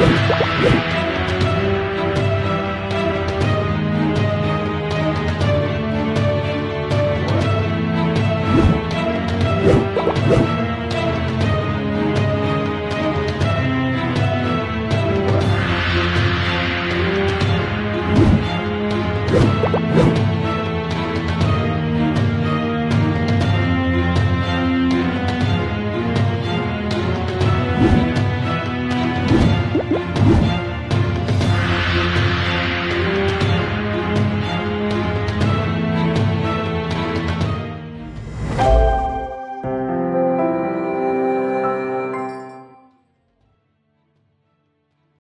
Yeah.